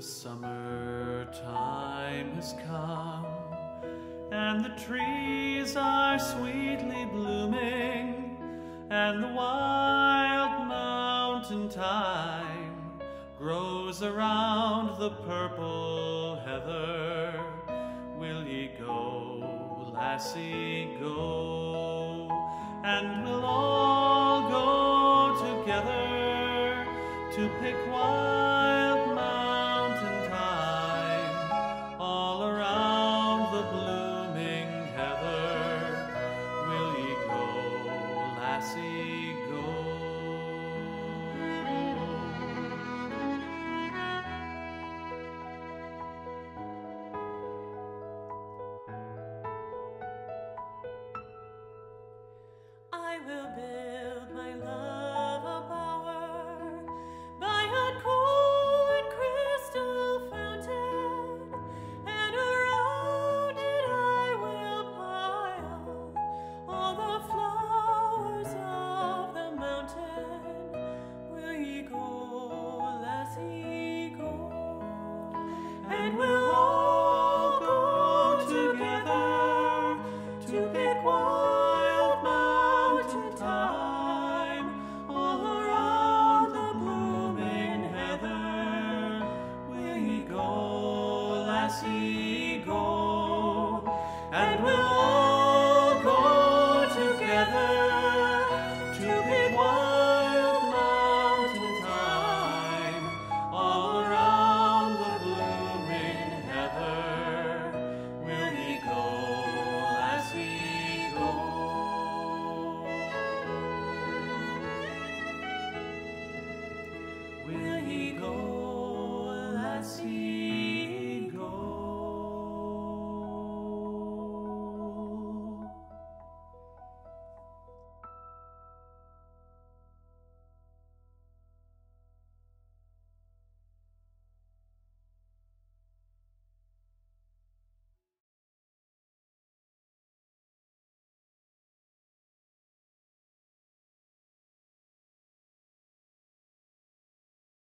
The summer time has come, and the trees are sweetly blooming, and the wild mountain thyme grows around the purple heather. Will ye go, lassie, go, and we'll all go together to pick wild will be. grassy go, and will